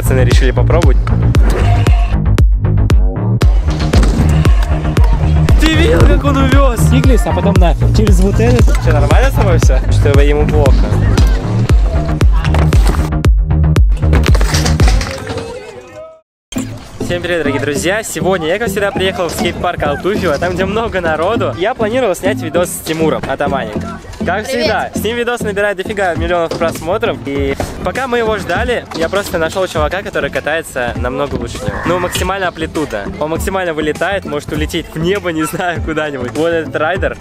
пацаны решили попробовать. Ты видел, как он увез? Двигались, а потом на через вот этот. Что, нормально с тобой все? Что ему плохо? Всем привет, дорогие друзья! Сегодня я, как всегда, приехал в скейт-парк Алтуфьево, там, где много народу. Я планировал снять видос с Тимуром Атаманик. Как всегда, с ним видос набирает дофига миллионов просмотров. И пока мы его ждали, я просто нашел чувака, который катается намного лучше него. Ну, максимально амплитуда. Он максимально вылетает, может улететь в небо, не знаю, куда-нибудь. Вот этот райдер.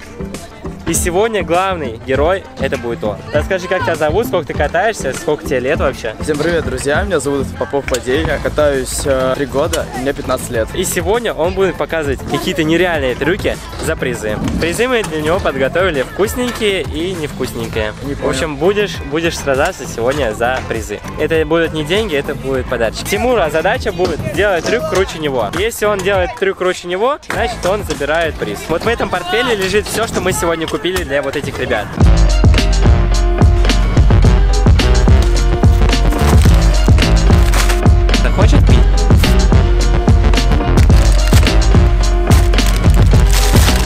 И сегодня главный герой это будет он. Расскажи, как тебя зовут, сколько ты катаешься, сколько тебе лет вообще? Всем привет, друзья! Меня зовут Попов Падей, я катаюсь э, 3 года, мне 15 лет. И сегодня он будет показывать какие-то нереальные трюки за призы. Призы мы для него подготовили вкусненькие и невкусненькие. Не В общем, будешь, будешь сражаться сегодня за призы. Это будут не деньги, это будет подарочек. Тимура задача будет сделать трюк круче него. Если он делает трюк круче него, значит он забирает приз. Вот в этом портфеле лежит все, что мы сегодня купили для вот этих ребят. Хочет пить?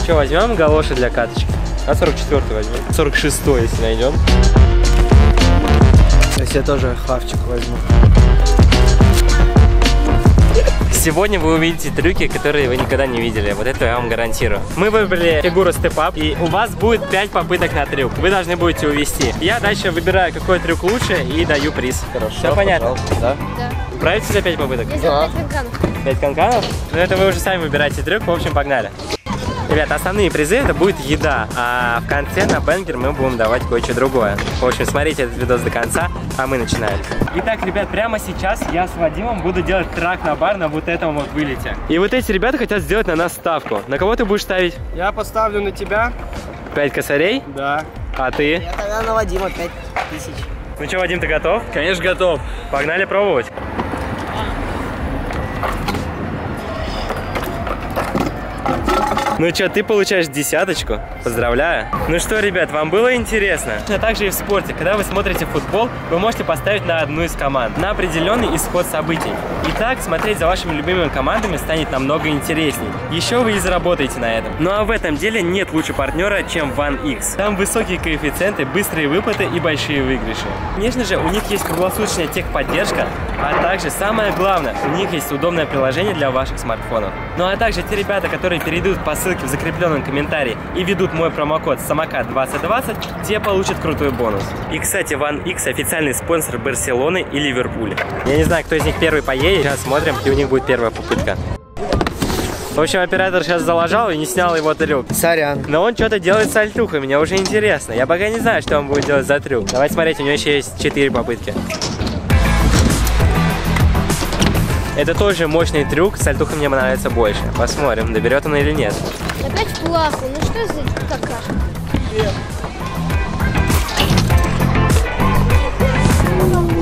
Что, возьмем галоши для каточки? А 44 возьмем. 46 если найдем. Я себе тоже хавчик возьму. Сегодня вы увидите трюки, которые вы никогда не видели. Вот это я вам гарантирую. Мы выбрали фигуру степ-ап, и у вас будет 5 попыток на трюк. Вы должны будете увести. Я дальше выбираю, какой трюк лучше, и даю приз. Хорошо, Все понятно? Да. Да. Управитесь за 5 попыток? Да. сделала пять канканов. 5 канканов? Ну это вы уже сами выбираете трюк. В общем, погнали. Ребята, основные призы это будет еда, а в конце на бенгер мы будем давать кое-что другое. В общем, смотрите этот видос до конца, а мы начинаем. Итак, ребят, прямо сейчас я с Вадимом буду делать трак на бар на вот этом вот вылете. И вот эти ребята хотят сделать на нас ставку. На кого ты будешь ставить? Я поставлю на тебя. 5 косарей? Да. А ты? Я тогда на Вадима 5 тысяч. Ну что, Вадим, ты готов? Конечно, готов. Погнали пробовать. Ну что, ты получаешь десяточку. Поздравляю. Ну что, ребят, вам было интересно? А также и в спорте. Когда вы смотрите футбол, вы можете поставить на одну из команд, на определенный исход событий. И так смотреть за вашими любимыми командами станет намного интересней. Еще вы и заработаете на этом. Ну а в этом деле нет лучше партнера, чем OneX. Там высокие коэффициенты, быстрые выплаты и большие выигрыши. Конечно же, у них есть круглосуточная техподдержка, а также самое главное, у них есть удобное приложение для ваших смартфонов. Ну а также те ребята, которые перейдут по ссылке в закрепленном комментарии и ведут мой промокод самокат 2020, те получат крутой бонус. И, кстати, OneX официальный спонсор Барселоны и Ливерпуля. Я не знаю, кто из них первый поедет, сейчас смотрим, и у них будет первая попытка. В общем, оператор сейчас залажал и не снял его трюк. Сорян. Но он что-то делает с альтухой, мне уже интересно. Я пока не знаю, что он будет делать за трюк. Давайте смотреть, у него еще есть 4 попытки. Это тоже мощный трюк, с альтухой мне нравится больше. Посмотрим, доберет он или нет. Опять плаху. Ну что за какашка?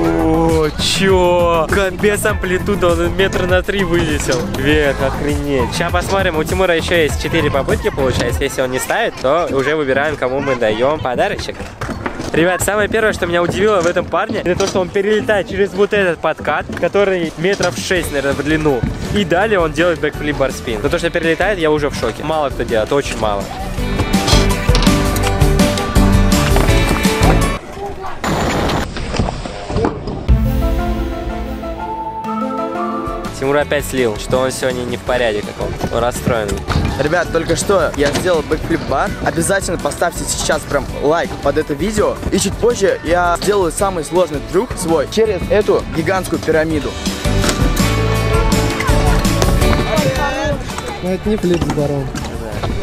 О, чё? Капец амплитуда, он метра на три вылетел. Век, охренеть. Сейчас посмотрим, у Тимура еще есть 4 попытки, получается. Если он не ставит, то уже выбираем, кому мы даем подарочек. Ребят, самое первое, что меня удивило в этом парне, это то, что он перелетает через вот этот подкат, который метров 6, наверное, в длину. И далее он делает backflip barspin. Но то, что перелетает, я уже в шоке. Мало кто делает, очень мало. Тимур опять слил, что он сегодня не в порядке каком-то. Он расстроенный. Ребят, только что я сделал backflip bar. Обязательно поставьте сейчас прям лайк под это видео. И чуть позже я сделаю самый сложный трюк свой через эту гигантскую пирамиду. Ну это не флип здоров.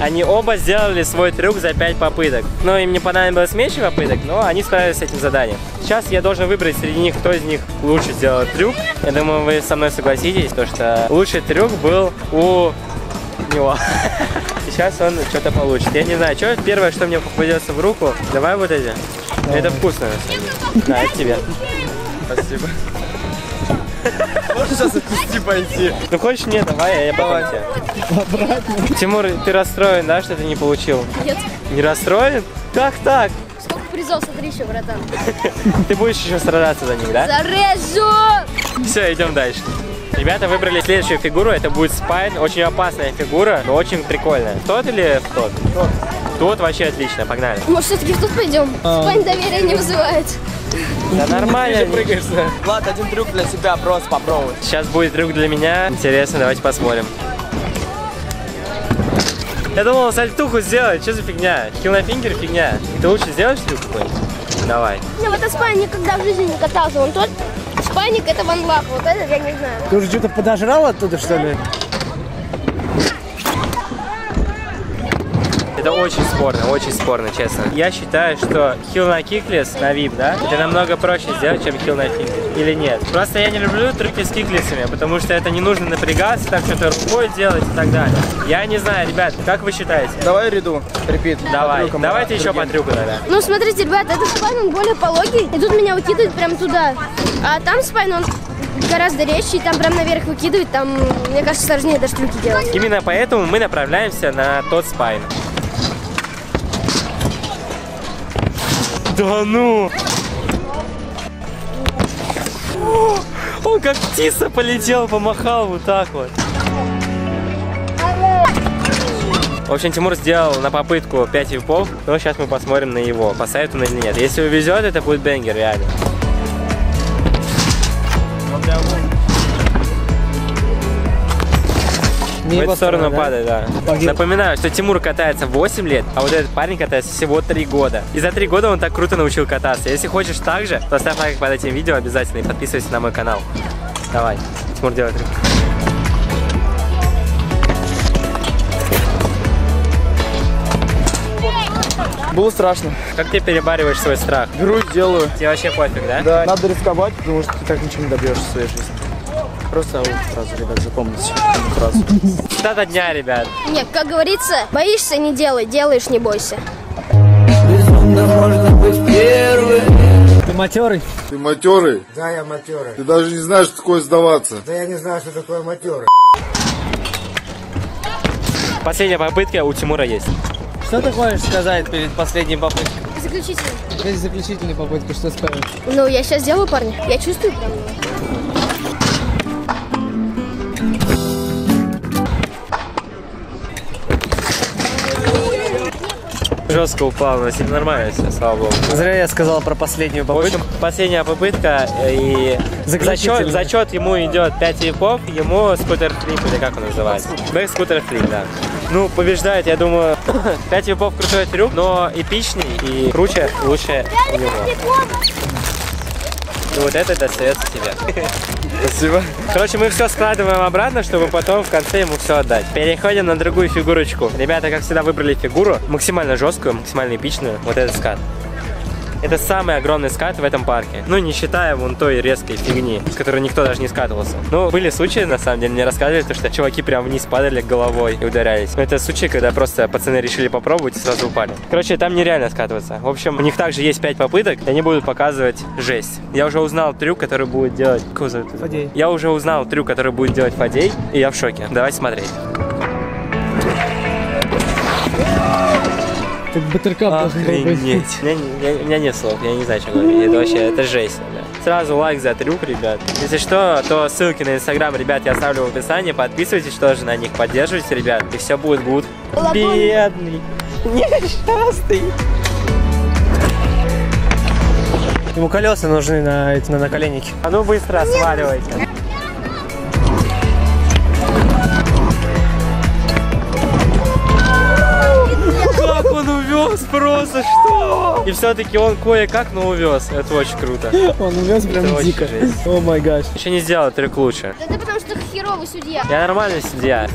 Они оба сделали свой трюк за 5 попыток. Но им не понадобилось меньше попыток, но они справились с этим заданием. Сейчас я должен выбрать среди них, кто из них лучше сделал трюк. Я думаю, вы со мной согласитесь, то что лучший трюк был у него. Сейчас он что-то получит. Я не знаю, что первое, что мне попадется в руку. Давай вот эти. Это вкусно, на самом деле. Да, это тебе. Спасибо. Можно сейчас отпусти пойти? Ну хочешь мне, давай, я потом тебе. Тимур, ты расстроен, да, что ты не получил? Нет. Не расстроен? Как так? Сколько призов, смотри еще, братан. Ты будешь еще страдаться за них, да? Зарежу! Все, идем дальше. Ребята выбрали следующую фигуру, это будет спайн, очень опасная фигура, но очень прикольная. В тот или в тот? Тот. Тот вообще отлично, погнали. Может, все-таки в тут пойдем? Спань доверия не вызывает. Да нормально. Влад, один трюк для себя, просто попробовать. Сейчас будет трюк для меня. Интересно, давайте посмотрим. Я думал сальтуху сделать, что за фигня? Heel на finger фигня. Ты лучше сделаешь трюк какой-нибудь? Давай. Я в этот spine никогда в жизни не катался. Он тот spine ик, это one love. Вот этот я не знаю. Ты уже что-то подожрал оттуда, что ли? Это очень спорно, очень спорно, честно. Я считаю, что heel на kickless на whip, да, это намного проще сделать, чем heel на finger. Или нет? Просто я не люблю трюки с kickless ами, потому что это не нужно напрягаться, так что-то рукой делать и так далее. Я не знаю, ребят, как вы считаете? Давай ряду, repeat. Давай, По трюкам, давайте да, еще по трюку тогда. Ну, смотрите, ребят, этот spine, он более пологий. И тут меня выкидывает прям туда. А там spine, он гораздо резче, и там прям наверх выкидывает. Там, мне кажется, сложнее даже трюки делать. Именно поэтому мы направляемся на тот spine. Да ну! Он как птица полетел, помахал вот так вот. В общем, Тимур сделал на попытку 5 випов, но сейчас мы посмотрим на его, посадит или нет. Если увезет, это будет бенгер, реально. В Не эту его сторону да? падает, да. Погиб. Напоминаю, что Тимур катается 8 лет, а вот этот парень катается всего 3 года. И за 3 года он так круто научил кататься. Если хочешь так же, то ставь лайк под этим видео обязательно и подписывайся на мой канал. Давай, Тимур, делай трюк. Было страшно. Как ты перебариваешь свой страх? Беру и делаю. Тебе вообще пофиг, да? Да, надо рисковать, потому что ты так ничего не добьешься в своей жизни. Просто вот фразу, ребят, запомните фразу. Цитата дня, ребят. Нет, как говорится, боишься не делай, делаешь не бойся. Ты матерый? Ты матерый? Да, я матерый. Ты даже не знаешь, что такое сдаваться. Да я не знаю, что такое матерый. Последняя попытка у Тимура есть. Что ты хочешь сказать перед последней попыткой? Заключительно. Перед заключительной попыткой, что скажешь? Ну, я сейчас сделаю, парни. Я чувствую прям. Жестко упал, но сильно нормально все, слава богу. Зря я сказал про последнюю В попытку. общем, последняя попытка, э, и зачет, зачет ему идет 5 випов, ему скутер флип, или как он называется? Бэк скутер флип, да. Ну, побеждает, я думаю, 5 випов крутой трюк, но эпичный и круче, лучше у него. И вот это достается тебе. Спасибо. Короче, мы все складываем обратно, чтобы потом в конце ему все отдать. Переходим на другую фигурочку. Ребята, как всегда, выбрали фигуру максимально жесткую, максимально эпичную. Вот этот скат. Это самый огромный скат в этом парке. Ну, не считая вон той резкой фигни, с которой никто даже не скатывался. Ну, были случаи, на самом деле, мне рассказывали, то, что чуваки прям вниз падали головой и ударялись. Но это случаи, когда просто пацаны решили попробовать и сразу упали. Короче, там нереально скатываться. В общем, у них также есть 5 попыток, и они будут показывать жесть. Я уже узнал трюк, который будет делать... Зовут? Фадей. Я уже узнал трюк, который будет делать Фадей, и я в шоке. Давайте смотреть. Ты батерка должен был быть. Охренеть. У меня, у нет слов, я не знаю, что говорить. Это вообще, это жесть. бля. Сразу лайк за трюк, ребят. Если что, то ссылки на инстаграм, ребят, я оставлю в описании. Подписывайтесь тоже на них, поддерживайте, ребят, и все будет гуд. Бедный, несчастный. Ему колеса нужны на эти на наколенники. А ну быстро сваливайте. Увез просто, что? И все-таки он кое-как, но увез. Это очень круто. Он увез прям Это дико. О май гаш. Еще не сделал трюк лучше. Это потому что херовый судья. Я нормальный судья.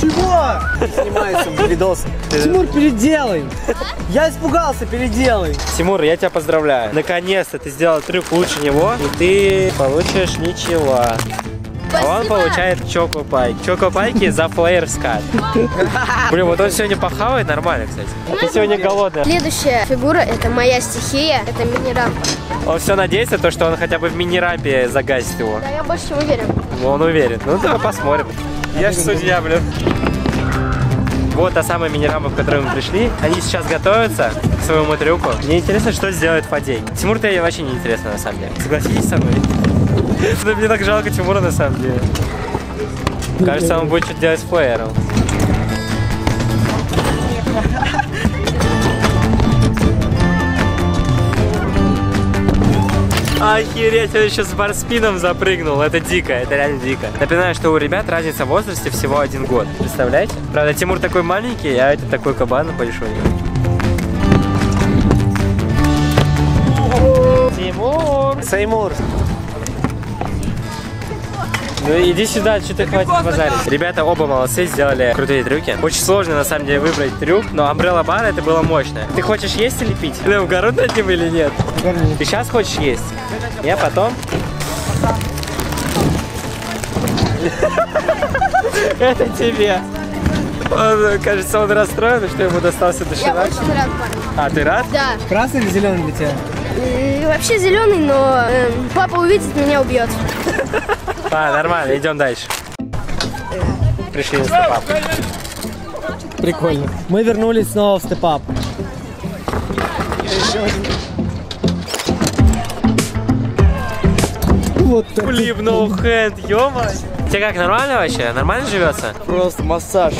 Чего? Снимается видос. Тимур, переделай. Я испугался, переделай. Тимур, я тебя поздравляю. Наконец-то ты сделал трюк лучше него, и ты получишь ничего. А он Спасибо. получает Choco Пайк. Choco Пайки за флеер скат. Блин, вот он сегодня похавает нормально, кстати. Ты сегодня голодный. Следующая фигура это моя стихия, это мини-рампа. Он все надеется, то, что он хотя бы в мини-рампе загасит его. Да, я больше чем уверен. Он уверен. Ну, давай посмотрим. Я же судья, блин. Вот та самая мини-рампа, в которую мы пришли. Они сейчас готовятся к своему трюку. Мне интересно, что сделает Фадей. Тимур-то вообще не интересно, на самом деле. Согласитесь со мной? Мне так жалко Тимура, на самом деле. Кажется, он будет что-то делать с флеером. Охереть, он еще с барспином запрыгнул. Это дико, это реально дико. Напоминаю, что у ребят разница в возрасте всего один год. Представляете? Правда, Тимур такой маленький, а это такой кабан большой. Тимур! Сеймур. Ну иди сюда, что ты хватит базарить. Ребята оба молодцы, сделали крутые трюки. Очень сложно на самом деле выбрать трюк, но Umbrella Bar это было мощно. Ты хочешь есть или пить? Ты в гору над ним или нет? Ты сейчас хочешь есть? Я потом. Это тебе. Он, кажется, он расстроен, что ему достался Я доширак. очень рад, парень. А, ты рад? Да. Красный или зеленый для тебя? Вообще зеленый, но эм, папа увидит, меня убьет. А, нормально, идем дальше. Пришли на степап. Прикольно. Мы вернулись снова в степап. Вот так. Флип, no hand, ё Тебе как, нормально вообще? Нормально живется? Просто массаж.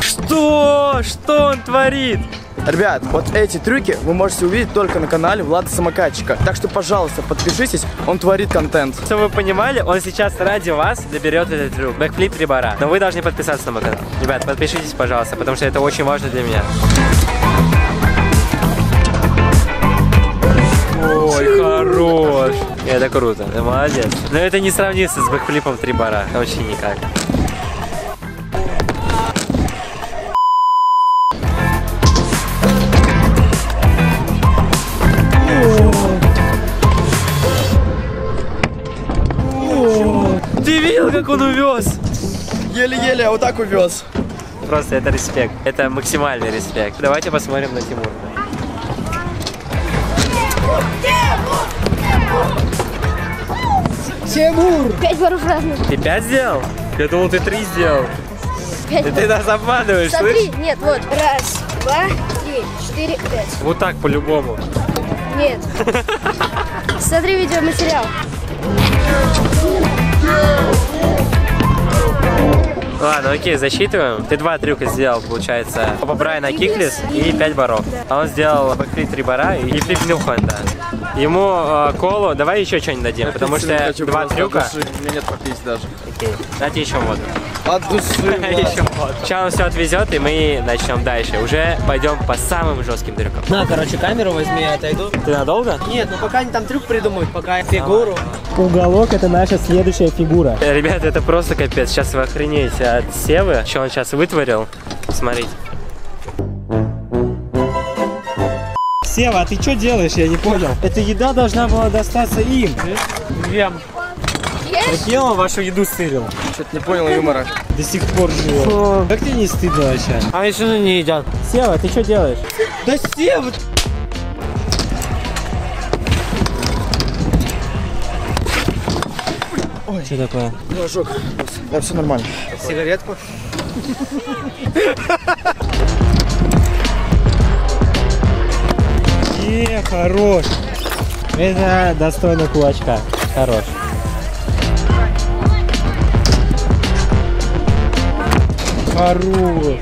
Что? Что он творит? Ребят, вот эти трюки вы можете увидеть только на канале Влада Самокатчика. Так что, пожалуйста, подпишитесь, он творит контент. Чтобы вы понимали, он сейчас ради вас доберет этот трюк. Бэкфлип три бара. Но вы должны подписаться на мой канал. Ребят, подпишитесь, пожалуйста, потому что это очень важно для меня. Ой, хорош. Это круто, ты молодец. Но это не сравнится с бэкфлипом три бара. Вообще никак. Еле-еле, а вот так увез. Просто это респект. Это максимальный респект. Давайте посмотрим на Тимура. Тимур! Пять баров разных. Ты пять сделал? Я думал, ты три сделал. Пять И ты нас обманываешь, Смотри, слышишь? нет, вот. Раз, два, три, четыре, пять. Вот так по-любому. Нет. Смотри видеоматериал. Ладно, окей, засчитываем. Ты два трюка сделал, получается. Оба Брайана Киклис и пять баров. А он сделал бэкфлип три бара и флип Нюхленда. Ему э, колу, давай еще что-нибудь дадим, потому что два трюка. У меня нет попить даже. Окей, дайте еще воду. От души. Сейчас он все отвезет, и мы начнем дальше. Уже пойдем по самым жестким трюкам. На, короче, камеру возьми, я отойду. Ты надолго? Нет, ну пока они там трюк придумают, пока фигуру. Уголок это наша следующая фигура. Э, Ребята, это просто капец. Сейчас вы охренеете от Севы, что он сейчас вытворил. Смотрите. Сева, а ты что делаешь? Я не понял. Эта еда должна была достаться им. Вем. Прикинь, он вашу еду стырил. Что-то не понял юмора. До сих пор живет. Как тебе не стыдно вообще? А еще не едят. Сева, ты что делаешь? Да Сева! Что такое? Ожог. Да, все нормально. Сигаретку? Не, хорош. Это достойно кулачка. Хорош. Хорош.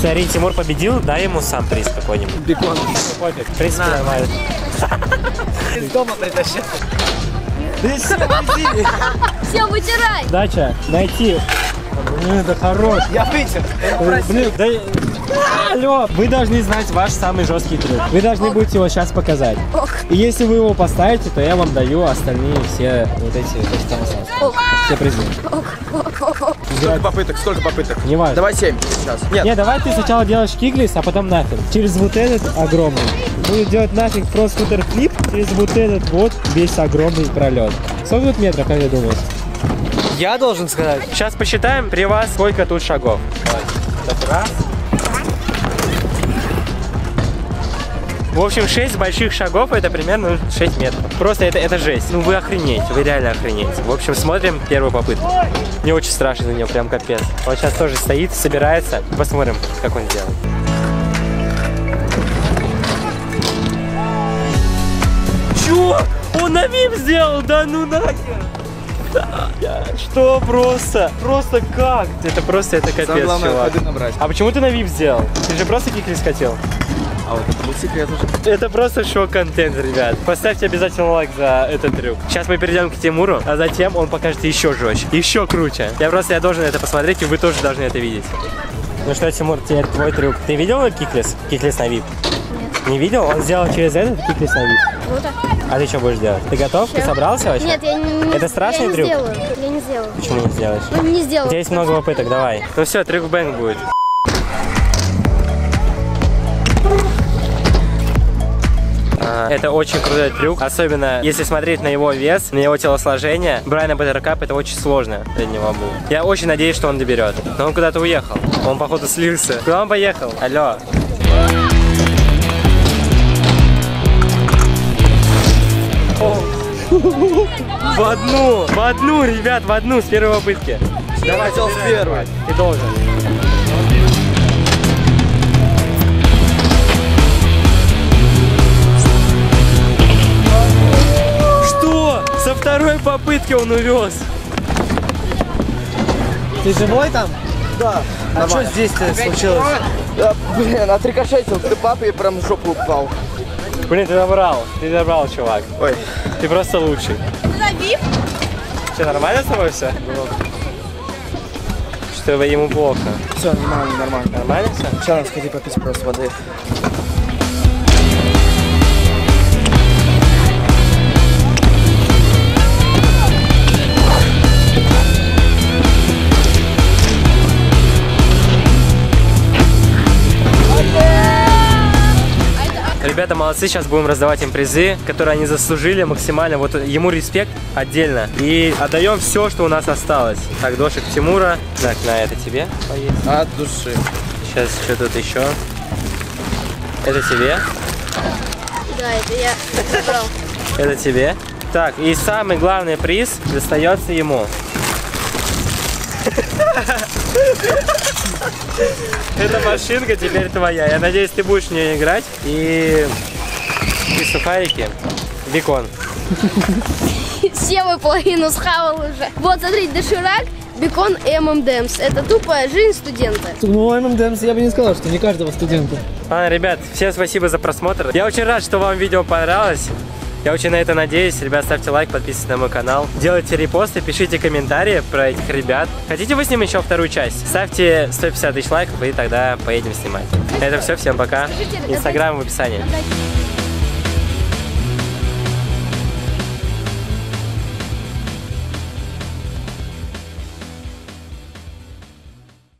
Смотри, Тимур победил, дай ему сам приз какой-нибудь. Бекон. Пофиг, принципе, нормально. Из дома притащил. Все, вытирай. Дача, найти. Блин, это хорош. Я вытер. Э, Блин, да... Алло, вы должны знать ваш самый жесткий трюк. Вы должны будете его сейчас показать. И если вы его поставите, то я вам даю остальные все вот эти то, что там осталось. Все призы. Сколько попыток, сколько попыток? Не важно. Давай 7 сейчас. Нет, Не, давай ты сначала делаешь киглис, а потом нафиг. Через вот этот огромный. Будет делать нафиг про скутер флип, через вот этот вот весь огромный пролет. Сколько тут метров, как ты думаешь? Я должен сказать. Сейчас посчитаем при вас, сколько тут шагов. Раз. В общем, 6 больших шагов это примерно 6 метров. Просто это, это жесть. Ну вы охренеете, вы реально охренеете. В общем, смотрим первую попытку. Мне очень страшно за нее, прям капец. Он сейчас тоже стоит, собирается. Посмотрим, как он сделает. Чё? Он на вип сделал? Да ну нахер! Что просто? Просто как? Это просто, это капец, Самое главное, чувак. набрать. А почему ты на вип сделал? Ты же просто киклис хотел. А вот это был секрет уже. Это просто шок-контент, ребят. Поставьте обязательно лайк за этот трюк. Сейчас мы перейдем к Тимуру, а затем он покажет еще жестче, еще круче. Я просто я должен это посмотреть, и вы тоже должны это видеть. Ну что, Тимур, теперь твой трюк. Ты видел kickless? Kickless на whip? Не видел? Он сделал через этот kickless на whip. Круто. А ты что будешь делать? Ты готов? Ты собрался вообще? Нет, я не... Это страшный я не трюк? сделаю. Я не сделаю. Почему не сделаешь? Ну, не У сделаю. тебя есть много попыток, давай. Ну все, трюк bang будет. Это очень крутой трюк, особенно если смотреть на его вес, на его телосложение. Bri на buttercup это очень сложно для него было. Я очень надеюсь, что он доберет. Но он куда-то уехал. Он, походу, слился. Куда он поехал? Алло. В одну! В одну, ребят, в одну с первой попытки. Давай, хотел с первой. Ты должен. Второй попытки он увез. Ты живой там? Да. А что здесь-то случилось? Да, блин, отрикошетил ты папы и прям в жопу упал. Блин, ты добрал. Ты добрал, чувак. Ой. Ты просто лучший. Что, нормально с тобой все? Что ему плохо? Все, нормально, нормально. Нормально все? Сейчас сходи попить просто воды. Ребята молодцы, сейчас будем раздавать им призы, которые они заслужили максимально. Вот ему респект отдельно. И отдаем все, что у нас осталось. Так, дошик Тимура. Так, на это тебе поесть. От души. Сейчас что тут еще? Это тебе, Да, это я забрал. это тебе. Так, и самый главный приз достается ему. Эта машинка теперь твоя. Я надеюсь, ты будешь в нее играть. И, и сухарики. Бекон. Все вы половину схавал уже. Вот, смотрите, доширак, бекон и ММДМС. Это тупая жизнь студента. Ну, ММДМС я бы не сказал, что не каждого студента. Ладно, ребят, всем спасибо за просмотр. Я очень рад, что вам видео понравилось. Я очень на это надеюсь. Ребят, ставьте лайк, подписывайтесь на мой канал. Делайте репосты, пишите комментарии про этих ребят. Хотите вы снимем еще вторую часть? Ставьте 150 тысяч лайков, и тогда поедем снимать. На этом все. Всем пока. Инстаграм в описании.